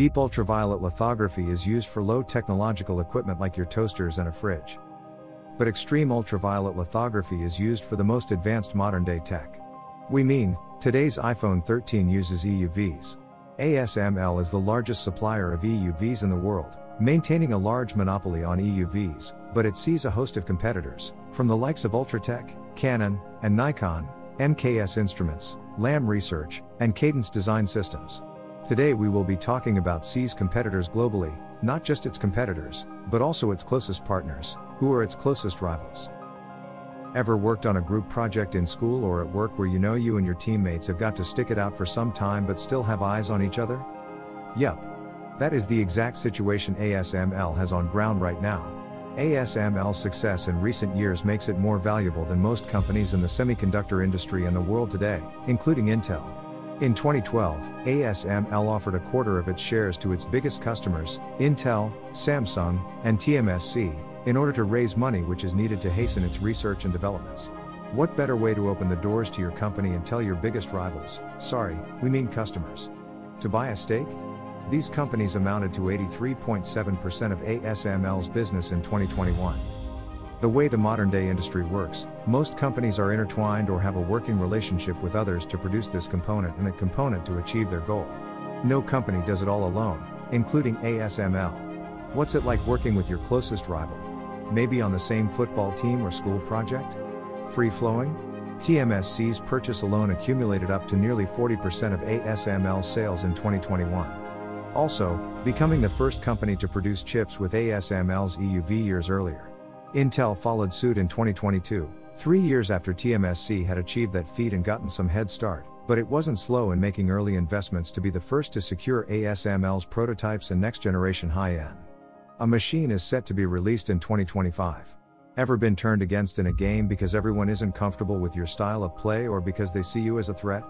Deep ultraviolet lithography is used for low technological equipment like your toasters and a fridge. But extreme ultraviolet lithography is used for the most advanced modern day tech. We mean, today's iPhone 13 uses EUVs. ASML is the largest supplier of EUVs in the world, maintaining a large monopoly on EUVs, but it sees a host of competitors, from the likes of Ultratech, Canon, and Nikon, MKS Instruments, Lam Research, and Cadence Design Systems. Today we will be talking about C's competitors globally, not just its competitors, but also its closest partners, who are its closest rivals. Ever worked on a group project in school or at work where you know you and your teammates have got to stick it out for some time but still have eyes on each other? Yup. That is the exact situation ASML has on ground right now. ASML's success in recent years makes it more valuable than most companies in the semiconductor industry and the world today, including Intel. In 2012, ASML offered a quarter of its shares to its biggest customers, Intel, Samsung, and TMSC, in order to raise money which is needed to hasten its research and developments. What better way to open the doors to your company and tell your biggest rivals, sorry, we mean customers, to buy a stake? These companies amounted to 83.7% of ASML's business in 2021. The way the modern day industry works, most companies are intertwined or have a working relationship with others to produce this component and that component to achieve their goal. No company does it all alone, including ASML. What's it like working with your closest rival? Maybe on the same football team or school project? Free flowing? TMSC's purchase alone accumulated up to nearly 40% of ASML's sales in 2021. Also, becoming the first company to produce chips with ASML's EUV years earlier. Intel followed suit in 2022, three years after TMSC had achieved that feat and gotten some head start, but it wasn't slow in making early investments to be the first to secure ASML's prototypes and next generation high end. A machine is set to be released in 2025. Ever been turned against in a game because everyone isn't comfortable with your style of play or because they see you as a threat?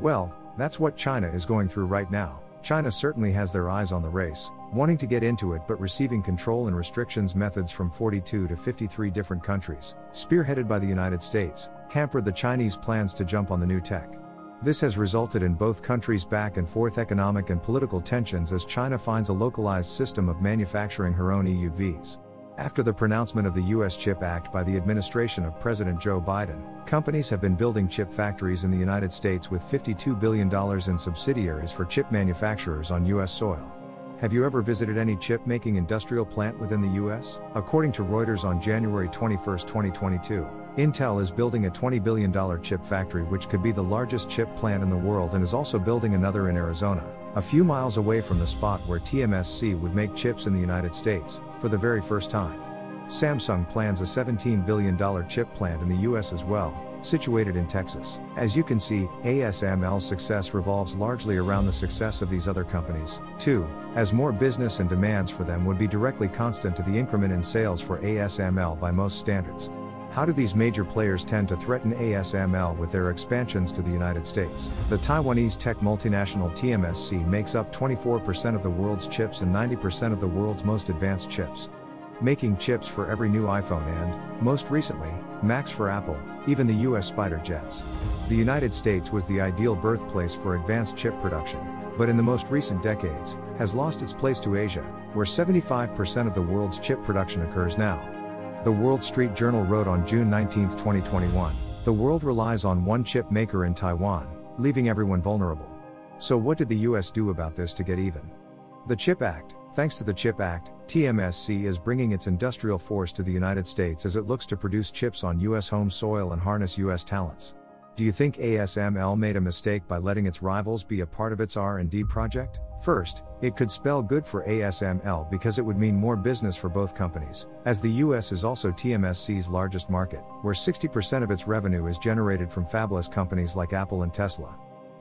Well, that's what China is going through right now. China certainly has their eyes on the race, wanting to get into it but receiving control and restrictions methods from 42 to 53 different countries, spearheaded by the United States, hampered the Chinese plans to jump on the new tech. This has resulted in both countries' back and forth economic and political tensions as China finds a localized system of manufacturing her own EUVs. After the pronouncement of the U.S. CHIP Act by the administration of President Joe Biden, companies have been building chip factories in the United States with $52 billion in subsidiaries for chip manufacturers on U.S. soil. Have you ever visited any chip making industrial plant within the U.S.? According to Reuters on January 21, 2022, Intel is building a $20 billion chip factory which could be the largest chip plant in the world and is also building another in Arizona, a few miles away from the spot where TMSC would make chips in the United States, for the very first time. Samsung plans a $17 billion chip plant in the US as well, situated in Texas. As you can see, ASML's success revolves largely around the success of these other companies, too, as more business and demands for them would be directly constant to the increment in sales for ASML by most standards. How do these major players tend to threaten ASML with their expansions to the United States? The Taiwanese tech multinational TMSC makes up 24% of the world's chips and 90% of the world's most advanced chips. Making chips for every new iPhone and, most recently, Macs for Apple, even the US Spider Jets. The United States was the ideal birthplace for advanced chip production, but in the most recent decades, has lost its place to Asia, where 75% of the world's chip production occurs now. The Wall Street Journal wrote on June 19, 2021 The world relies on one chip maker in Taiwan, leaving everyone vulnerable. So, what did the US do about this to get even? The CHIP Act. Thanks to the CHIP Act, TMSC is bringing its industrial force to the United States as it looks to produce chips on US home soil and harness US talents. Do you think ASML made a mistake by letting its rivals be a part of its R&D project? First, it could spell good for ASML because it would mean more business for both companies, as the US is also TMSC's largest market, where 60% of its revenue is generated from fabless companies like Apple and Tesla.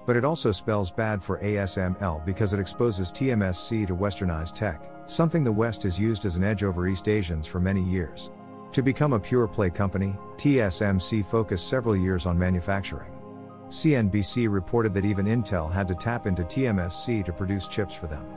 But it also spells bad for ASML because it exposes TMSC to westernized tech, something the West has used as an edge over East Asians for many years. To become a pure play company, TSMC focused several years on manufacturing. CNBC reported that even Intel had to tap into TMSC to produce chips for them.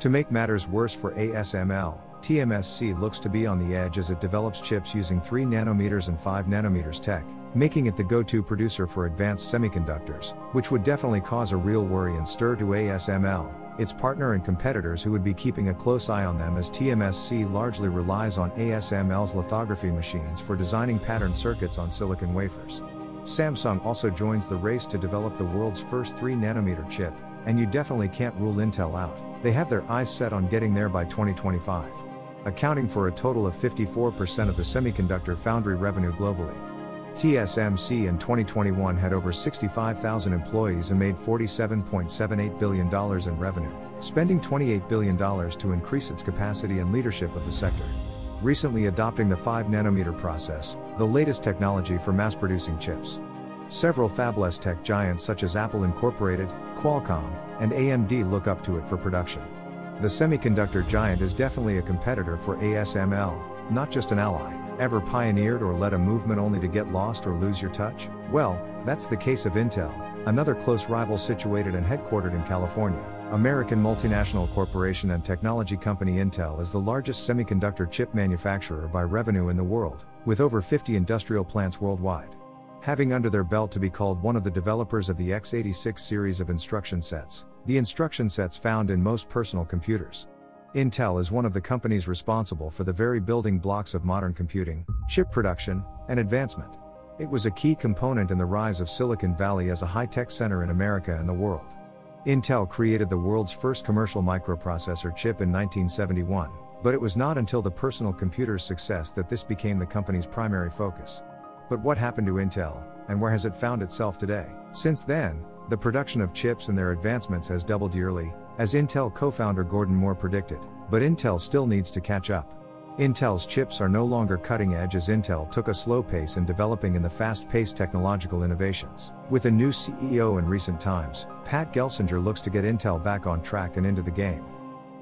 To make matters worse for ASML, TMSC looks to be on the edge as it develops chips using 3 nanometers and 5 nanometers tech, making it the go to producer for advanced semiconductors, which would definitely cause a real worry and stir to ASML, its partner and competitors who would be keeping a close eye on them as TMSC largely relies on ASML's lithography machines for designing patterned circuits on silicon wafers. Samsung also joins the race to develop the world's first 3 nanometer chip, and you definitely can't rule Intel out. They have their eyes set on getting there by 2025, accounting for a total of 54% of the semiconductor foundry revenue globally. TSMC in 2021 had over 65,000 employees and made $47.78 billion in revenue, spending $28 billion to increase its capacity and leadership of the sector. Recently adopting the 5 nanometer process, the latest technology for mass producing chips. Several fabless tech giants such as Apple Incorporated, Qualcomm, and AMD look up to it for production. The semiconductor giant is definitely a competitor for ASML, not just an ally. Ever pioneered or led a movement only to get lost or lose your touch? Well, that's the case of Intel, another close rival situated and headquartered in California. American multinational corporation and technology company Intel is the largest semiconductor chip manufacturer by revenue in the world, with over 50 industrial plants worldwide. Having under their belt to be called one of the developers of the x86 series of instruction sets, the instruction sets found in most personal computers. Intel is one of the companies responsible for the very building blocks of modern computing, chip production, and advancement. It was a key component in the rise of Silicon Valley as a high tech center in America and the world. Intel created the world's first commercial microprocessor chip in 1971, but it was not until the personal computer's success that this became the company's primary focus. But what happened to Intel, and where has it found itself today? Since then, the production of chips and their advancements has doubled yearly, as Intel co founder Gordon Moore predicted, but Intel still needs to catch up. Intel's chips are no longer cutting edge as Intel took a slow pace in developing in the fast paced technological innovations. With a new CEO in recent times, Pat Gelsinger looks to get Intel back on track and into the game.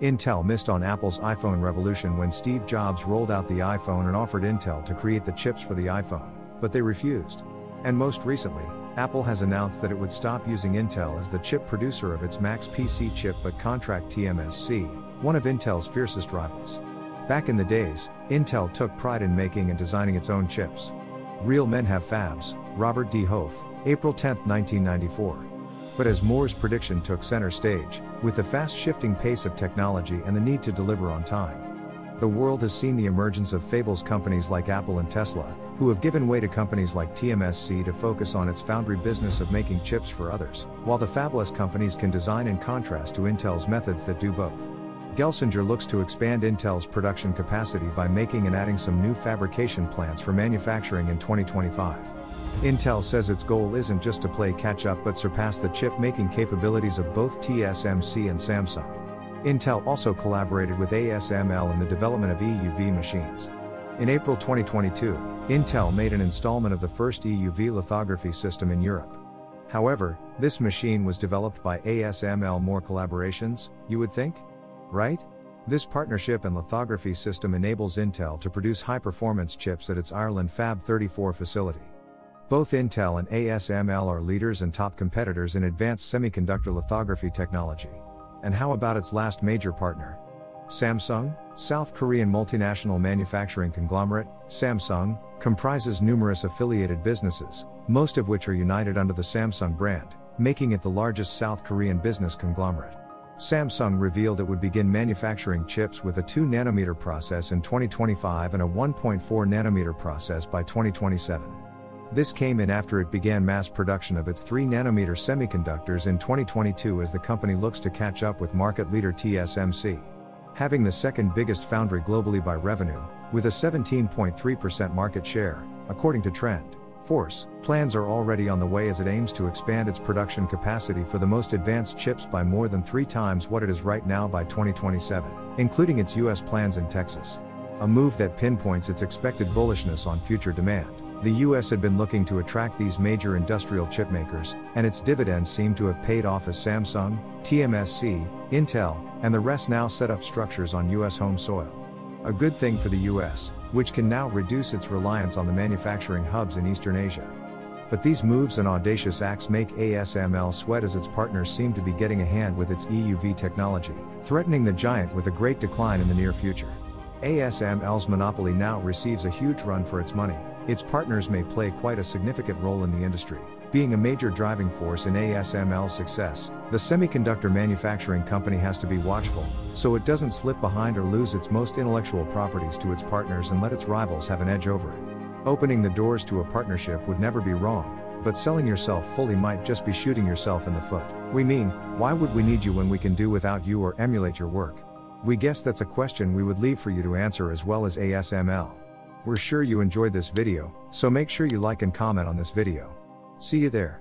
Intel missed on Apple's iPhone revolution when Steve Jobs rolled out the iPhone and offered Intel to create the chips for the iPhone, but they refused. And most recently, Apple has announced that it would stop using Intel as the chip producer of its Macs PC chip but contract TMSC, one of Intel's fiercest rivals. Back in the days, Intel took pride in making and designing its own chips. Real men have fabs, Robert D. Hof, April 10, 1994. But as Moore's prediction took center stage, with the fast shifting pace of technology and the need to deliver on time, the world has seen the emergence of fabless companies like Apple and Tesla, who have given way to companies like TMSC to focus on its foundry business of making chips for others, while the fabless companies can design in contrast to Intel's methods that do both. Gelsinger looks to expand Intel's production capacity by making and adding some new fabrication plants for manufacturing in 2025. Intel says its goal isn't just to play catch up but surpass the chip making capabilities of both TSMC and Samsung. Intel also collaborated with ASML in the development of EUV machines. In April 2022, Intel made an installment of the first EUV lithography system in Europe. However, this machine was developed by ASML more collaborations, you would think? Right? This partnership and lithography system enables Intel to produce high performance chips at its Ireland Fab 34 facility. Both Intel and ASML are leaders and top competitors in advanced semiconductor lithography technology. And how about its last major partner? Samsung, South Korean multinational manufacturing conglomerate, Samsung, comprises numerous affiliated businesses, most of which are united under the Samsung brand, making it the largest South Korean business conglomerate. Samsung revealed it would begin manufacturing chips with a 2 nanometer process in 2025 and a 1.4 nanometer process by 2027. This came in after it began mass production of its 3 nanometer semiconductors in 2022 as the company looks to catch up with market leader TSMC. Having the second biggest foundry globally by revenue, with a 17.3% market share, according to Trend. Force, plans are already on the way as it aims to expand its production capacity for the most advanced chips by more than three times what it is right now by 2027, including its US plans in Texas. A move that pinpoints its expected bullishness on future demand. The US had been looking to attract these major industrial chipmakers, and its dividends seem to have paid off as Samsung, TMSC, Intel, and the rest now set up structures on US home soil. A good thing for the US, which can now reduce its reliance on the manufacturing hubs in Eastern Asia. But these moves and audacious acts make ASML sweat as its partners seem to be getting a hand with its EUV technology, threatening the giant with a great decline in the near future. ASML's monopoly now receives a huge run for its money. Its partners may play quite a significant role in the industry. Being a major driving force in ASML's success, the semiconductor manufacturing company has to be watchful, so it doesn't slip behind or lose its most intellectual properties to its partners and let its rivals have an edge over it. Opening the doors to a partnership would never be wrong, but selling yourself fully might just be shooting yourself in the foot. We mean, why would we need you when we can do without you or emulate your work? We guess that's a question we would leave for you to answer as well as ASML. We're sure you enjoyed this video, so make sure you like and comment on this video. See you there.